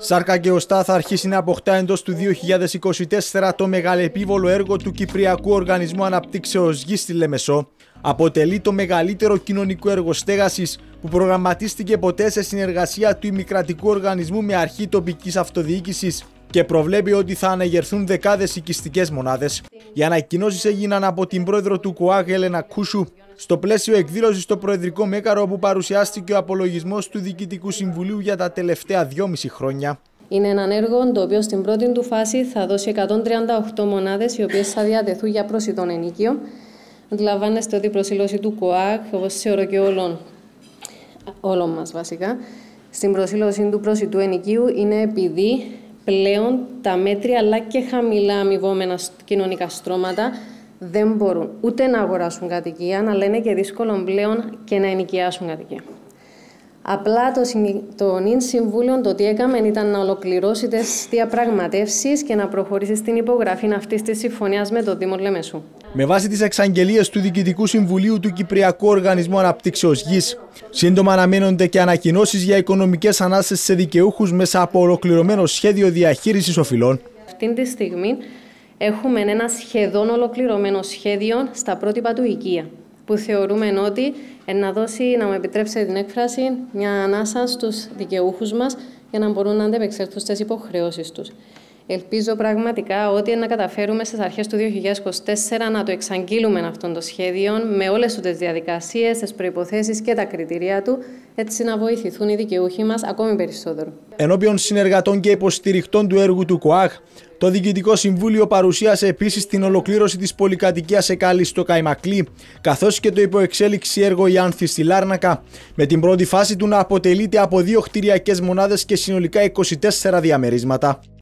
Σάρκα και οστά θα αρχίσει να αποκτά εντός του 2024 το μεγαλεπίβολο έργο του Κυπριακού Οργανισμού Αναπτύξεως Γης στη Λεμεσό. Αποτελεί το μεγαλύτερο κοινωνικό έργο στέγασης που προγραμματίστηκε ποτέ σε συνεργασία του ημικρατικού οργανισμού με αρχή τοπικής αυτοδιοίκησης και προβλέπει ότι θα αναγερθούν δεκάδες οικιστικές μονάδες. Οι ανακοινώσεις έγιναν από την πρόεδρο του ΚΟΑΓ, Έλενα Κούσου, στο πλαίσιο εκδήλωσης στο Προεδρικό Μέκαρο όπου παρουσιάστηκε ο απολογισμός του Διοικητικού Συμβουλίου για τα τελευταία δυόμιση χρόνια. Είναι ένα έργο το οποίο στην πρώτη του φάση θα δώσει 138 μονάδες οι οποίες θα διατεθούν για προσιτών ενοικίων. Αντιλαμβάνεστε ότι η προσήλωση του ΚΟΑΚ, όπως θεωρώ και όλων, όλων μας βασικά, στην προσήλωση του προσιτού ενοικίου είναι επειδή πλέον τα μέτρια αλλά και χαμηλά αμοιβόμενα κοινωνικά στρώματα δεν μπορούν ούτε να αγοράσουν κατοικία, αλλά είναι και δύσκολο πλέον και να ενοικιάσουν κατοικία. Απλά το, το νυν συμβούλιο το τι έκαμε ήταν να ολοκληρώσει τις διαπραγματεύσεις και να προχωρήσει στην υπογραφή αυτής της συμφωνίας με το Δήμο Λεμεσού. Με βάση τις εξαγγελίες του Διοικητικού Συμβουλίου του Κυπριακού Οργανισμού Αναπτύξεως Γης, σύντομα αναμένονται και ανακοινώσεις για οικονομικές ανάσταση σε δικαιούχους μέσα από ολοκληρωμένο σχέδιο διαχείρισης οφειλών. Αυτή τη στιγμή έχουμε ένα σχεδόν ολοκληρωμένο σχέδιο στα πρότυπα του IKEA που θεωρούμε ότι να δώσει, να μου επιτρέψετε την έκφραση, μια ανάσα στους δικαιούχους μας για να μπορούν να αντεπεξέλθουν στις υποχρεώσεις τους. Ελπίζω πραγματικά ότι να καταφέρουμε στις αρχές του 2024 να το εξαγγείλουμε αυτό το σχέδιο με όλες τις διαδικασίες, τις προϋποθέσεις και τα κριτήρια του, έτσι να βοηθηθούν οι δικαιούχοι μας ακόμη περισσότερο. Ενώπιον συνεργατών και υποστηριχτών του έργου του ΚΟΑΧ, το Διοικητικό Συμβούλιο παρουσίασε επίσης την ολοκλήρωση της πολυκατοικίας Εκάλη στο Καϊμακλή, καθώς και το υποεξέλιξη έργο Ιάνθη στη Λάρνακα, με την πρώτη φάση του να αποτελείται από δύο χτηριακέ μονάδες και συνολικά 24 διαμερίσματα.